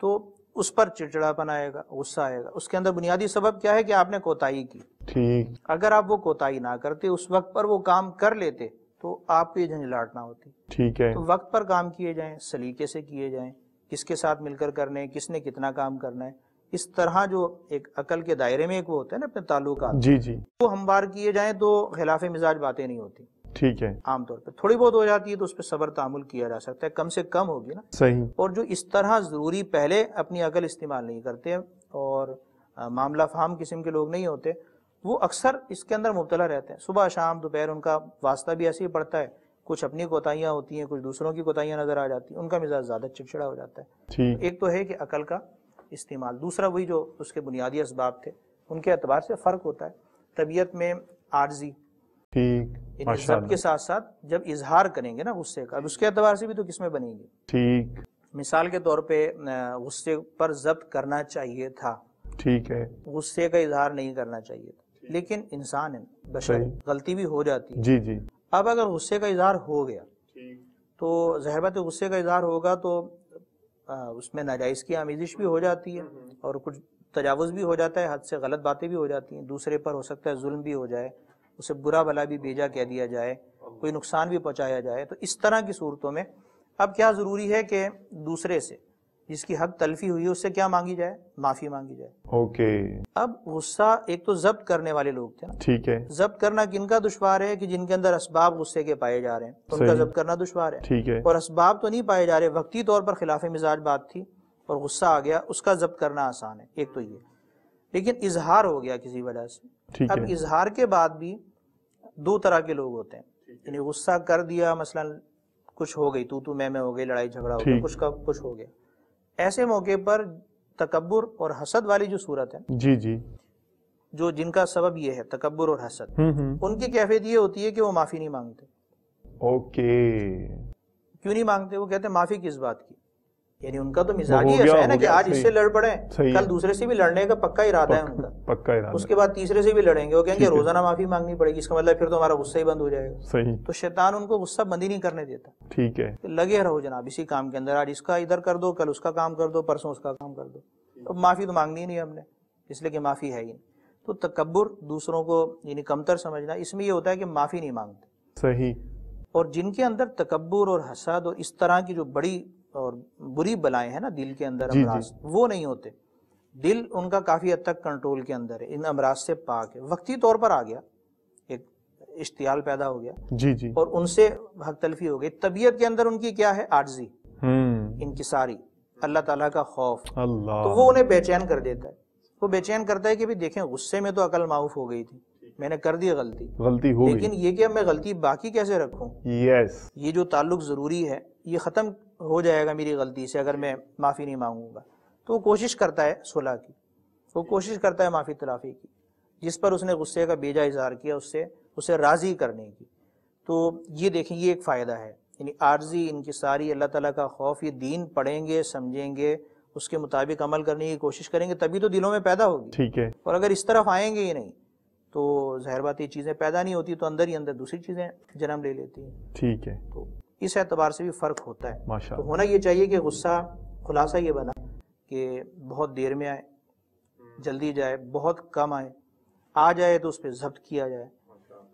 تو اس پر چڑچڑا پن آئے گا غصہ آئے گا۔ اس کے اندر بنیادی سبب کیا ہے کہ آپ نے کوتاہی کی۔ ٹھیک۔ اگر آپ وہ کوتاہی نہ کرتے اس وقت پر وہ کام کر لیتے تو آپ کو یہ جھنجھلاٹ نہ ہوتی۔ ٹھیک ہے۔ تو وقت پر کام کیے جائیں سلیقے سے کیے جائیں کس کے ساتھ مل کر کرنے کس نے کتنا کام کرنا ہے اس طرح جو ایک عقل کے دائرے میں ایک وہ ہوتا ہے نا اپنے تعلقات جی جی۔ وہ ہموار کیے جائیں تو خلاف مزاج باتیں نہیں ہوتی۔ ٹھیک ہے۔ عام طور پہ تھوڑی بہت ہو جاتی ہے تو اس پہ صبر تعمل کیا جا سکتا ہے کم سے کم ہوگی نا۔ صحیح۔ اور جو اس طرح ضروری پہلے اپنی عقل استعمال نہیں کرتے اور معاملہ فہم قسم کے لوگ نہیں ہوتے وہ اکثر اس کے اندر مبتلا رہتے ہیں۔ صبح شام دوپہر ان کا واسطہ بھی ایسے ہی پڑتا ہے۔ کچھ اپنی کوتاہیاں ہوتی ہیں کچھ دوسروں کی کوتاہیاں نظر آ جاتی ہیں۔ ان کا مزاج زیادہ چڑچڑا ہو جاتا ہے۔ ایک تو ہے کہ عقل کا استعمال۔ دوسرا وہی جو اس کے بنیادی اسباب تھے ان کے اعتبار سے فرق ہوتا ہے۔ طبیعت میں عارضی۔ یعنی کے ساتھ ساتھ جب اظہار کریں گے نا غصے کا اب اس کے اعتبار سے بھی تو قسمیں بنیں گی ٹھیک۔ مثال کے طور پہ غصے پر ضبط کرنا چاہیے تھا۔ ٹھیک ہے۔ غصے کا اظہار نہیں کرنا چاہیے تھا۔ لیکن انسان ہے بشر غلطی بھی ہو جاتی ہے۔ جی جی۔ اب اگر غصے کا اظہار ہو گیا تو ظہر بات غصے کا اظہار ہوگا تو اس میں ناجائز کی آمیزش بھی ہو جاتی ہے اور کچھ تجاوز بھی ہو جاتا ہے حد سے غلط باتیں بھی ہو جاتی ہیں۔ دوسرے پر ہو سکتا ہے ظلم بھی ہو جائے اسے برا بلا بھی بھیجا کہہ دیا جائے کوئی نقصان بھی پہنچایا جائے۔ تو اس طرح کی صورتوں میں اب کیا ضروری ہے کہ دوسرے سے جس کی حق تلفی ہوئی اس سے کیا مانگی جائے؟ معافی مانگی جائے۔ اوکے۔ اب غصہ ایک تو ضبط کرنے والے لوگ تھے ٹھیک ہے۔ ضبط کرنا کن کا دشوار ہے کہ جن کے اندر اسباب غصے کے پائے جا رہے ہیں؟ ان کا ضبط کرنا دشوار ہے۔ ٹھیک ہے۔ اور اسباب تو نہیں پائے جا رہے وقتی طور پر خلاف مزاج بات تھی اور غصہ آ گیا اس کا ضبط کرنا آسان ہے۔ ایک تو یہ۔ لیکن اظہار ہو گیا کسی وجہ سے۔ اب اظہار کے بعد بھی دو طرح کے لوگ ہوتے ہیں۔ یعنی غصہ کر دیا مثلا کچھ ہو گئی تو تو میں میں ہو گئی لڑائی جھگڑا ہو گیا کچھ کا کچھ ہو گیا۔ ایسے موقع پر تکبر اور حسد والی جو صورت ہے جی جی۔ جو جن کا سبب یہ ہے تکبر اور حسد ان کی کیفیت یہ ہوتی ہے کہ وہ معافی نہیں مانگتے۔ اوکے۔ کیوں نہیں مانگتے؟ وہ کہتے ہیں معافی کس بات کی؟ یعنی ان کا تو مزاج ہی ایسا ہے نا کہ آج اس سے لڑ پڑے کل دوسرے سے بھی لڑنے کا پکا ارادہ ہے ان کا۔ پکا ارادہ اس کے بعد تیسرے سے بھی لڑیں گے وہ کہیں گے روزانہ معافی مانگنی پڑے گی اس کا مطلب پھر تو ہمارا غصہ ہی بند ہو جائے گا۔ صحیح۔ تو شیطان ان کو غصہ بند ہی نہیں کرنے دیتا۔ ٹھیک ہے۔ لگے رہو جناب اسی کام کے اندر آج اس کا ادھر کر دو کل اس کا کام کر دو پرسوں اس کا کام کر دو۔ اب معافی تو مانگنی نہیں ہم نے اس لیے کہ معافی ہے ہی نہیں۔ تو تکبر دوسروں کو یعنی کمتر سمجھنا اس میں یہ ہوتا ہے کہ معافی نہیں مانگتے۔ صحیح۔ اور جن کے اندر تکبر اور حسد اور اس طرح کی جو بڑی اور بری بلائیں ہیں نا دل کے اندر جی، جی۔ امراض وہ نہیں ہوتے۔ دل ان کا کافی حد تک کنٹرول کے اندر ہے ان امراض سے پاک ہے۔ وقتی طور پر آ گیا ایک اشتعال پیدا ہو گیا۔ جی جی۔ اور ان سے حق تلفی ہو گئی۔ طبیعت کے اندر ان کی کیا ہے؟ آجزی ان کی ساری۔ اللہ تعالیٰ کا خوف۔ اللہ۔ تو وہ انہیں بے چین کر دیتا ہے۔ وہ بے چین کرتا ہے کہ بھی دیکھیں غصے میں تو عقل معاف ہو گئی تھی۔ میں نے کر دی غلطی۔ غلطی ہو لیکن یہ کہ میں غلطی باقی کیسے رکھوں؟ یس یہ جو تعلق ضروری ہے یہ ختم ہو جائے گا میری غلطی سے اگر میں معافی نہیں مانگوں گا۔ تو وہ کوشش کرتا ہے صلح کی۔ وہ کوشش کرتا ہے معافی تلافی کی۔ جس پر اس نے غصے کا بیجا اظہار کیا اس سے اسے راضی کرنے کی۔ تو یہ دیکھیں یہ ایک فائدہ ہے۔ یعنی عارضی ان کی ساری اللہ تعالیٰ کا خوف یہ دین پڑھیں گے سمجھیں گے اس کے مطابق عمل کرنے کی کوشش کریں گے تبھی تو دلوں میں پیدا ہوگی۔ ٹھیک ہے۔ اور اگر اس طرف آئیں گے ہی نہیں تو ظاہر بات یہ چیزیں پیدا نہیں ہوتی تو اندر ہی اندر دوسری چیزیں جنم لے لیتی ہیں۔ ٹھیک ہے۔ تو اس اعتبار سے بھی فرق ہوتا ہے۔ تو ہونا یہ چاہیے کہ غصہ خلاصہ یہ بنا کہ بہت دیر میں آئے جلدی جائے بہت کم آئے آ جائے تو اس پہ ضبط کیا جائے۔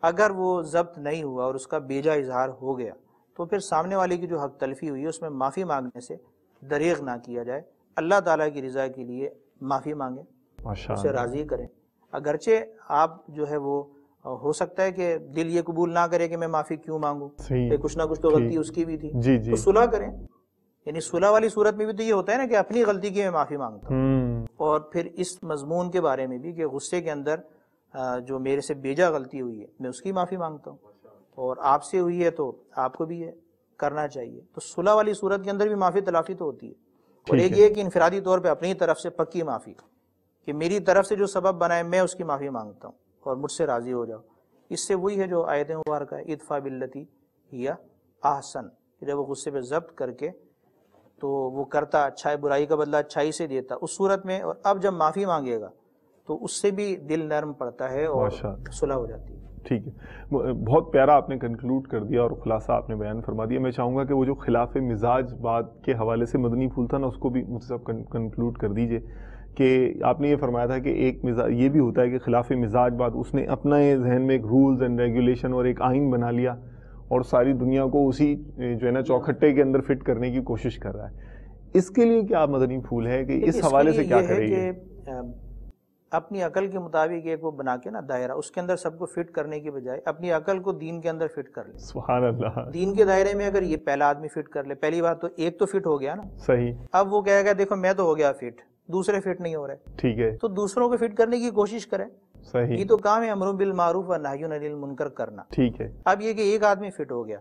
اگر وہ ضبط نہیں ہوا اور اس کا بیجا اظہار ہو گیا تو پھر سامنے والے کی جو حق تلفی ہوئی ہے اس میں معافی مانگنے سے دریغ نہ کیا جائے۔ اللہ تعالیٰ کی رضا کے لیے معافی مانگیں اسے راضی کریں۔ اگرچہ آپ جو ہے وہ ہو سکتا ہے کہ دل یہ قبول نہ کرے کہ میں معافی کیوں مانگوں؟ کچھ نہ کچھ تو غلطی اس کی بھی تھی. جی جی. صلح کریں. یعنی صلح والی صورت میں بھی تو یہ ہوتا ہے نا کہ اپنی غلطی کی میں معافی مانگتا ہوں. اور پھر اس مضمون کے بارے میں بھی کہ غصے کے اندر جو میرے سے بیجا غلطی ہوئی ہے میں اس کی معافی مانگتا ہوں. اور آپ سے ہوئی ہے تو آپ کو بھی یہ کرنا چاہیے. تو صلح والی صورت کے اندر بھی معافی تلافی تو ہوتی ہے. اور ایک یہ کہ انفرادی طور پہ اپنی طرف سے پکی معافی. کہ میری طرف سے جو سبب بنائے میں اس کی معافی مانگتا ہوں. اور مجھ سے راضی ہو جاؤ۔ اس سے وہی ہے جو آیت مبارکہ اتفا بلتی یا آحسن جب وہ غصے پہ ضبط کر کے تو وہ کرتا اچھائی برائی کا بدلہ اچھائی سے دیتا۔ اس صورت میں اور اب جب معافی مانگے گا تو اس سے بھی دل نرم پڑتا ہے اور صلح ہو جاتی ہے۔ ٹھیک ہے۔ بہت پیارا آپ نے کنکلوڈ کر دیا اور خلاصہ آپ نے بیان فرما دیا۔ میں چاہوں گا کہ وہ جو خلاف مزاج بات کے حوالے سے مدنی پھول تھا نا اس کو بھی مجھ سے کنکلوڈ کر دیجیے۔ کہ آپ نے یہ فرمایا تھا کہ ایک مزاج یہ بھی ہوتا ہے کہ خلاف مزاج بات اس نے اپنا ذہن میں ایک رولز اینڈ ریگولیشن اور ایک آئین بنا لیا اور ساری دنیا کو اسی جو ہے نا چوکھٹے کے اندر فٹ کرنے کی کوشش کر رہا ہے۔ اس کے لیے کیا مدنی پھول ہے کہ اس حوالے سے کیا کرے گی اپنی عقل کے مطابق ایک وہ بنا کے نا دائرہ اس کے اندر سب کو فٹ کرنے کی بجائے اپنی عقل کو دین کے اندر فٹ کر لے۔ سبحان اللہ۔ دین کے دائرے میں اگر یہ پہلا آدمی فٹ کر لے پہلی بات تو ایک تو فٹ ہو گیا نا۔ صحیح۔ اب وہ کہے گا دیکھو میں تو ہو گیا فٹ دوسرے فٹ نہیں ہو رہے۔ ٹھیک ہے۔ تو دوسروں کو فٹ کرنے کی کوشش کرے صحیح۔ یہ تو کام ہے امر بالمعروف اور نہی عن المنکر کرنا۔ ٹھیک ہے۔ اب یہ کہ ایک آدمی فٹ ہو گیا۔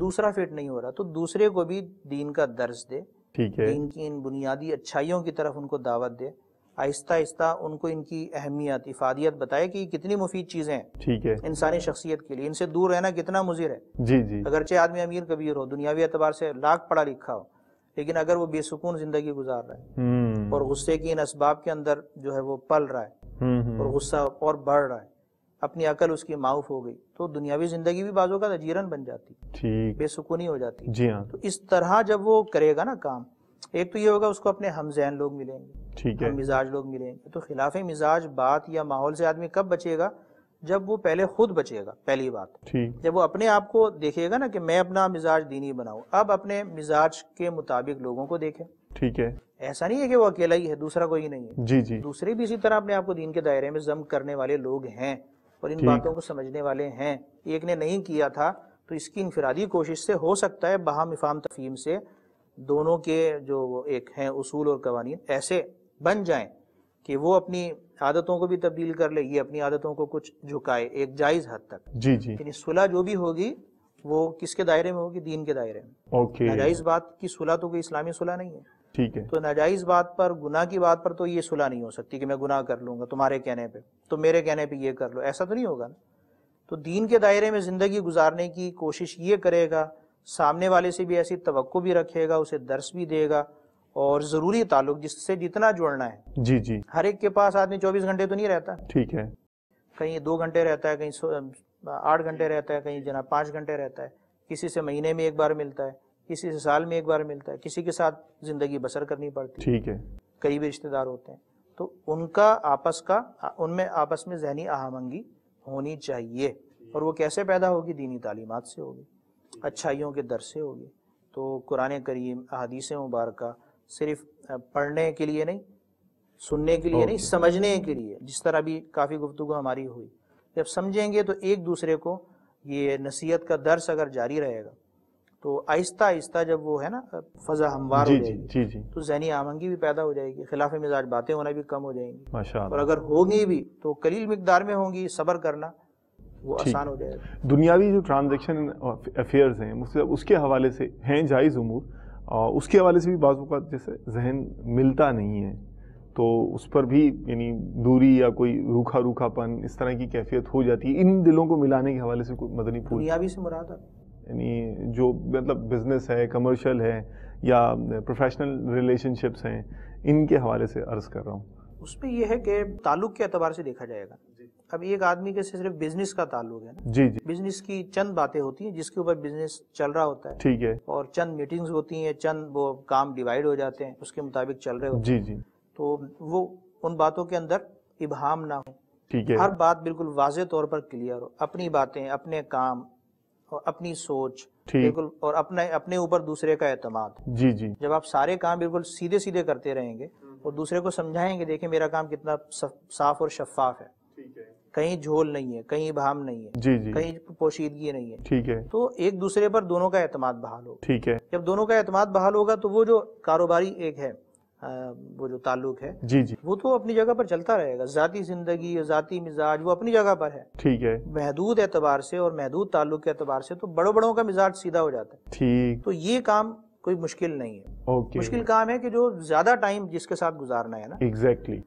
دوسرا فٹ نہیں ہو رہا۔ تو دوسرے کو بھی دین کا درس دے۔ ٹھیک ہے۔ دین کی ان بنیادی اچھائیوں کی طرف ان کو دعوت دے۔ آہستہ آہستہ ان کو ان کی اہمیت افادیت بتائے کہ یہ کتنی مفید چیزیں ہیں۔ ٹھیک ہے۔ انسانی شخصیت کے لیے۔ ان سے دور رہنا کتنا مضر ہے۔ جی جی۔ اگرچہ آدمی امیر کبیر ہو دنیاوی اعتبار سے لاکھ پڑھا لکھا ہو لیکن اگر وہ بے سکون زندگی گزار رہا ہے۔ اور غصے کی ان اسباب کے اندر جو ہے وہ پل رہا ہے اور غصہ اور بڑھ رہا ہے۔ اپنی عقل اس کی معاف ہو گئی تو دنیاوی زندگی بھی بازوں کا تجیرن بن جاتی بے سکونی ہو جاتی۔ جی ہاں۔ تو اس طرح جب وہ کرے گا نا کام ایک تو یہ ہوگا اس کو اپنے ہم ذہن لوگ ملیں گے ٹھیک ہے۔ مزاج لوگ ملیں گے۔ تو خلاف مزاج بات یا ماحول سے آدمی کب بچے گا؟ جب وہ پہلے خود بچے گا پہلی بات۔ جب وہ اپنے آپ کو دیکھے گا نا کہ میں اپنا مزاج دینی بناؤں اب اپنے مزاج کے مطابق لوگوں کو دیکھے ٹھیک ہے۔ ایسا نہیں ہے کہ وہ اکیلا ہی ہے دوسرا کوئی نہیں ہے۔ جی جی۔ دوسرے بھی اسی طرح اپنے آپ کو دین کے دائرے میں ضم کرنے والے لوگ ہیں اور ان باتوں کو سمجھنے والے ہیں۔ ایک نے نہیں کیا تھا تو اس کی انفرادی کوشش سے ہو سکتا ہے بہام افام تفہیم سے دونوں کے جو ایک ہیں اصول اور قوانین ایسے بن جائیں کہ وہ اپنی عادتوں کو بھی تبدیل کر لے یہ اپنی عادتوں کو کچھ جھکائے ایک جائز حد تک۔ جی جی۔ یعنی صلح جو بھی ہوگی وہ کس کے دائرے میں ہوگی؟ دین کے دائرے میں۔ اوکے۔ ناجائز بات کی صلح تو کوئی اسلامی صلح نہیں ہے۔ ٹھیک ہے۔ تو ناجائز بات پر گناہ کی بات پر تو یہ صلح نہیں ہو سکتی کہ میں گناہ کر لوں گا تمہارے کہنے پہ۔ تو میرے کہنے پہ یہ کر لو۔ ایسا تو نہیں ہوگا نا۔ تو دین کے دائرے میں زندگی گزارنے کی کوشش یہ کرے گا سامنے والے سے بھی ایسی توقع بھی رکھے گا اسے درس بھی دے گا اور ضروری تعلق جس سے جتنا جوڑنا ہے۔ جی جی۔ ہر ایک کے پاس آدمی چوبیس گھنٹے تو نہیں رہتا۔ ٹھیک ہے۔ کہیں دو گھنٹے رہتا ہے کہیں آٹھ گھنٹے رہتا ہے کہیں جناب پانچ گھنٹے رہتا ہے۔ کسی سے مہینے میں ایک بار ملتا ہے۔ کسی سے سال میں ایک بار ملتا ہے کسی کے ساتھ زندگی بسر کرنی پڑتی ٹھیک ہے۔ کئی بھی رشتے دار ہوتے ہیں۔ تو ان کا آپس کا ان میں آپس میں ذہنی آہمنگی ہونی چاہیے۔ اور وہ کیسے پیدا ہوگی؟ دینی تعلیمات سے ہوگی اچھائیوں کے در سے ہوگی۔ تو قرآن کریم احادیث مبارکہ صرف پڑھنے کے لیے نہیں سننے کے لیے نہیں سمجھنے کے لیے۔ جس طرح بھی کافی گفتگو ہماری ہوئی۔ جب سمجھیں گے تو ایک دوسرے کو یہ نصیحت کا درس اگر جاری رہے گا تو آہستہ آہستہ جب وہ ہے نا فضا ہموار ہو جی، جائے جی، گی جی، تو ذہنی آمنگی بھی پیدا ہو جائے گی خلاف مزاج باتیں ہونا بھی کم ہو جائیں گی۔ اور اگر ہوگی بھی تو قلیل مقدار میں ہوں گی صبر کرنا وہ آسان ہو جائے گا۔ دنیاوی جو ٹرانزیکشن افیئرز ہیں اس کے حوالے سے ہیں جائز امور اور اس کے حوالے سے بھی بعض اوقات جیسے ذہن ملتا نہیں ہے۔ تو اس پر بھی یعنی دوری یا کوئی روکھا روکھا پن اس طرح کی کیفیت ہو جاتی ہے۔ ان دلوں کو ملانے کے حوالے سے کوئی مدنی پھول۔ دنیاوی سے مراد یعنی جو مطلب بزنس ہے کمرشل ہے یا پروفیشنل ریلیشن شپس ہیں ان کے حوالے سے عرض کر رہا ہوں۔ اس میں یہ ہے کہ تعلق کے اعتبار سے دیکھا جائے گا۔ اب ایک آدمی کے صرف بزنس کا تعلق ہے نا۔ جی جی۔ بزنس کی چند باتیں ہوتی ہیں جس کے اوپر بزنس چل رہا ہوتا ہے۔ ٹھیک ہے۔ اور چند میٹنگز ہوتی ہیں چند وہ کام ڈیوائڈ ہو جاتے ہیں اس کے مطابق چل رہے ہوتے ہیں۔ جی۔ جی تو وہ ان باتوں کے اندر ابہام نہ ہو ٹھیک ہے۔ ہر بات بالکل واضح طور پر کلیئر ہو۔ اپنی باتیں اپنے کام اور اپنی سوچ بالکل اور اپنے اپنے اوپر دوسرے کا اعتماد۔ جی جی۔ جب آپ سارے کام بالکل سیدھے سیدھے کرتے رہیں گے اور دوسرے کو سمجھائیں گے دیکھیں میرا کام کتنا صاف اور شفاف ہے۔ کہیں جھول نہیں ہے کہیں بہام نہیں ہے۔ جی جی۔ کہیں پوشیدگی نہیں ہے۔ ٹھیک ہے۔ تو ایک دوسرے پر دونوں کا اعتماد بحال ہو۔ ٹھیک ہے۔ جب دونوں کا اعتماد بحال ہوگا تو وہ جو کاروباری ایک ہے وہ جو تعلق ہے جی جی۔ وہ تو اپنی جگہ پر چلتا رہے گا۔ ذاتی زندگی ذاتی مزاج وہ اپنی جگہ پر ہے۔ ٹھیک ہے۔ محدود اعتبار سے اور محدود تعلق کے اعتبار سے تو بڑوں بڑوں کا مزاج سیدھا ہو جاتا ہے۔ ٹھیک۔ تو یہ کام کوئی مشکل نہیں ہے۔ مشکل کام ہے کہ جو زیادہ ٹائم جس کے ساتھ گزارنا ہے نا۔ ایگزیکٹلی۔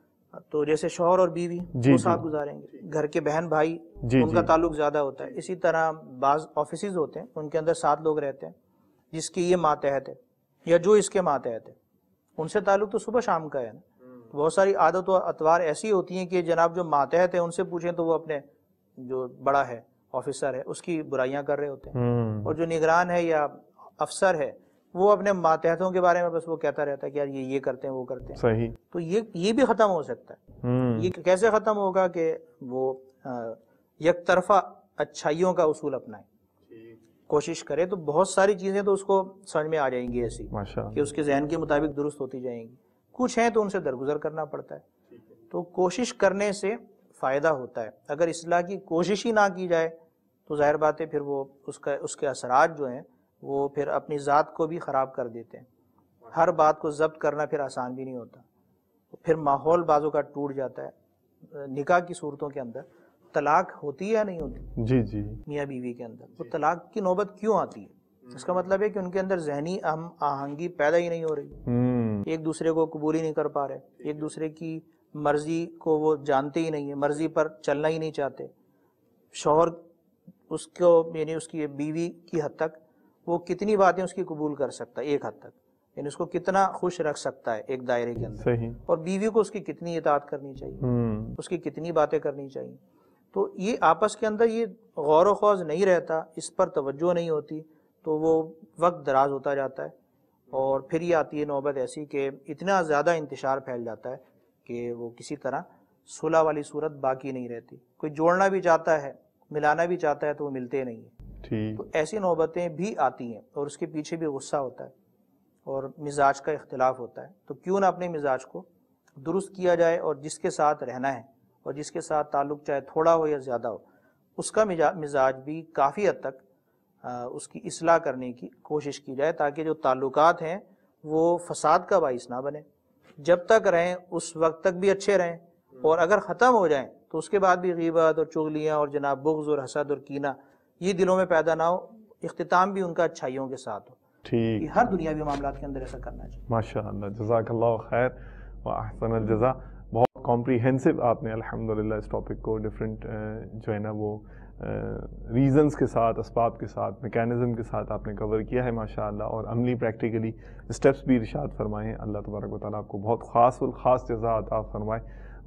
تو جیسے شوہر اور بیوی جی، وہ جی۔ ساتھ گزاریں گے۔ گھر کے بہن بھائی جی، ان کا تعلق زیادہ ہوتا ہے۔ اسی طرح بعض آفیسز ہوتے ہیں ان کے اندر سات لوگ رہتے ہیں جس کی یہ ماتحت ہے یا جو اس کے ماتحت ہے۔ ان سے تعلق تو صبح شام کا ہے نا۔ بہت ساری عادت و اتوار ایسی ہوتی ہیں کہ جناب جو ماتحت ہے ان سے پوچھیں تو وہ اپنے جو بڑا ہے آفیسر ہے اس کی برائیاں کر رہے ہوتے ہیں۔ اور جو نگران ہے یا افسر ہے وہ اپنے ماتحتوں کے بارے میں بس وہ کہتا رہتا ہے کہ یار یہ یہ کرتے ہیں وہ کرتے ہیں۔ صحیح۔ تو یہ یہ بھی ختم ہو سکتا ہے۔ یہ کیسے ختم ہوگا کہ وہ یک طرفہ اچھائیوں کا اصول اپنائیں۔ کوشش کرے تو بہت ساری چیزیں تو اس کو سمجھ میں آ جائیں گی ایسی کہ اس کے ذہن کے مطابق درست ہوتی جائیں گی۔ کچھ ہیں تو ان سے درگزر کرنا پڑتا ہے۔ تو کوشش کرنے سے فائدہ ہوتا ہے۔ اگر اصلاح کی کوشش ہی نہ کی جائے تو ظاہر بات ہے پھر وہ اس کا اس کے اثرات جو ہیں وہ پھر اپنی ذات کو بھی خراب کر دیتے ہیں۔ ہر بات کو ضبط کرنا پھر آسان بھی نہیں ہوتا۔ پھر ماحول بازوں کا ٹوٹ جاتا ہے۔ نکاح کی صورتوں کے اندر طلاق ہوتی ہے یا نہیں ہوتی؟ جی جی۔ میاں بیوی کے اندر۔ وہ طلاق کی نوبت کیوں آتی ہے؟ اس کا مطلب ہے کہ ان کے اندر ذہنی اہم آہنگی پیدا ہی نہیں ہو رہی۔ ایک دوسرے کو قبول ہی نہیں کر پا رہے۔ ایک دوسرے کی مرضی کو وہ جانتے ہی نہیں ہے مرضی پر چلنا ہی نہیں چاہتے۔ شوہر اس کو یعنی اس کی بیوی کی حد تک وہ کتنی باتیں اس کی قبول کر سکتا ہے ایک حد تک۔ یعنی اس کو کتنا خوش رکھ سکتا ہے ایک دائرے کے اندر۔ اور بیوی کو اس کی کتنی اطاعت کرنی چاہیے۔ اس کی کتنی باتیں کرنی چاہیے۔ تو یہ آپس کے اندر یہ غور و خوض نہیں رہتا اس پر توجہ نہیں ہوتی تو وہ وقت دراز ہوتا جاتا ہے اور پھر یہ آتی ہے نوبت ایسی کہ اتنا زیادہ انتشار پھیل جاتا ہے کہ وہ کسی طرح صلح والی صورت باقی نہیں رہتی۔ کوئی جوڑنا بھی چاہتا ہے ملانا بھی چاہتا ہے تو وہ ملتے نہیں ہیں۔ تو ایسی نوبتیں بھی آتی ہیں اور اس کے پیچھے بھی غصہ ہوتا ہے اور مزاج کا اختلاف ہوتا ہے۔ تو کیوں نہ اپنے مزاج کو درست کیا جائے اور جس کے ساتھ رہنا ہے۔ اور جس کے ساتھ تعلق چاہے تھوڑا ہو یا زیادہ ہو اس کا مزاج بھی کافی حد تک اس کی اصلاح کرنے کی کوشش کی جائے تاکہ جو تعلقات ہیں وہ فساد کا باعث نہ بنے جب تک رہیں اس وقت تک بھی اچھے رہیں اور اگر ختم ہو جائیں تو اس کے بعد بھی غیبت اور چغلیاں اور جناب بغض اور حسد اور کینہ یہ دلوں میں پیدا نہ ہو اختتام بھی ان کا اچھائیوں کے ساتھ ہو۔ ٹھیک۔ ہر دنیاوی معاملات کے اندر ایسا کرنا چاہیے۔ ماشاء اللہ جزاک اللہ خیر و احسن الجزا کمپریہنسو آپ نے الحمدللہ اس ٹاپک کو ڈفرینٹ جو ہے نا وہ ریزنز کے ساتھ اسباب کے ساتھ میکینزم کے ساتھ آپ نے کور کیا ہے ماشاء اللہ اور عملی پریکٹیکلی اسٹیپس بھی ارشاد فرمائے ہیں۔ اللہ تبارک و تعالیٰ آپ کو بہت خاص الخاص جزا عطا فرمائے۔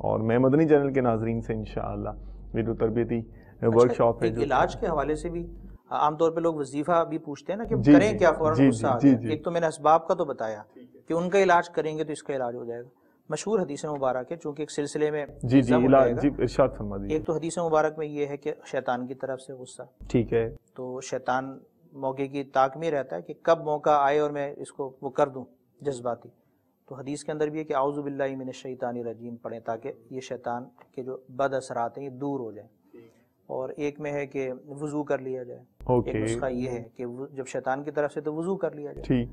اور میں مدنی چینل کے ناظرین سے انشاءاللہ یہ جو تربیتی ورک اچھا، شاپ ہے علاج کے حوالے سے بھی عام طور پہ لوگ وظیفہ بھی پوچھتے ہیں نا کہ جی، کریں جی، کیا فوراً جی، ایک تو میں نے اسباب کا تو بتایا کہ ان کا علاج کریں گے تو اس کا علاج ہو جائے گا۔ مشہور حدیث مبارک ہے چونکہ ایک سلسلے میں جی جی جی ارشاد فرما ایک تو حدیث مبارک میں یہ ہے کہ شیطان کی طرف سے غصہ۔ ٹھیک ہے۔ تو شیطان موقع کی طاق میں رہتا ہے کہ کب موقع آئے اور میں اس کو وہ کر دوں جذباتی۔ تو حدیث کے اندر بھی ہے کہ اعوذ باللہ من الشیطان الرجیم پڑھیں تاکہ یہ شیطان کے جو بد اثرات ہیں یہ دور ہو جائیں۔ اور ایک میں ہے کہ وضو کر لیا جائے۔ ایک نسخہ یہ ہے کہ جب شیطان کی طرف سے تو وضو کر لیا جائے۔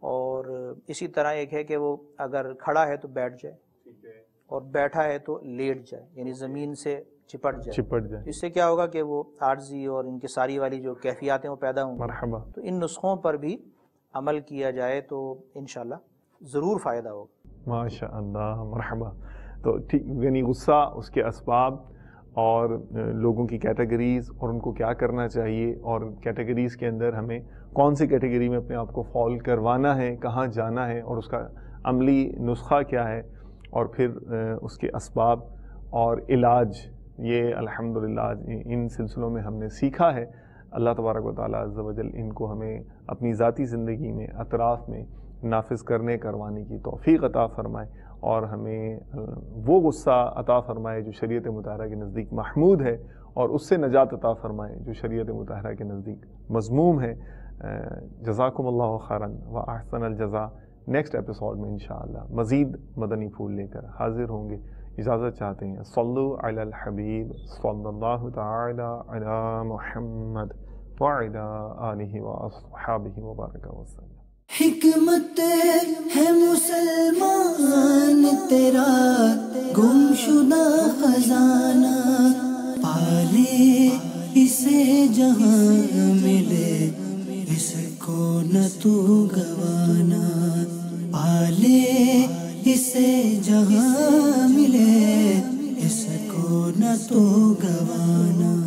اور اسی طرح ایک ہے کہ وہ اگر کھڑا ہے تو بیٹھ جائے اور بیٹھا ہے تو لیٹ جائے یعنی زمین سے چپٹ جائے۔ چپٹ جائے۔ اس سے کیا ہوگا کہ وہ عارضی اور ان کی ساری والی جو کیفیات ہیں وہ پیدا ہوں مرحبا۔ تو ان نسخوں پر بھی عمل کیا جائے تو انشاءاللہ ضرور فائدہ ہوگا۔ ماشاء اللہ مرحبا۔ تو ٹھیک یعنی غصہ اس کے اسباب اور لوگوں کی کیٹیگریز اور ان کو کیا کرنا چاہیے اور کیٹیگریز کے اندر ہمیں کون سی کیٹیگری میں اپنے آپ کو فال کروانا ہے، کہاں جانا ہے اور اس کا عملی نسخہ کیا ہے اور پھر اس کے اسباب اور علاج، یہ الحمدللہ ان سلسلوں میں ہم نے سیکھا ہے۔ اللہ تبارک و تعالیٰ عز و جل ان کو ہمیں اپنی ذاتی زندگی میں، اطراف میں نافذ کرنے، کروانے کی توفیق عطا فرمائے اور ہمیں وہ غصہ عطا فرمائے جو شریعت مطالعہ کے نزدیک محمود ہے اور اس سے نجات عطا فرمائے جو شریعت مطالعہ کے نزدیک مضموم ہے۔ جزاکم اللہ خیرن و احسن الجزا نیکسٹ ایپیسوڈ میں انشاءاللہ مزید مدنی پھول لے کر حاضر ہوں گے. اجازت چاہتے ہیں. صلو علی الحبیب صلی اللہ تعالی علی محمد وعلی آلہ و اصحابہ وبارک وسلم حکمت ہے مسلمان، تیرا گم شدہ خزانہ. پالے اسے جہاں ملے اس کو نہ تو گوانا پالے اسے جہاں ملے اس کو نہ تو گوانا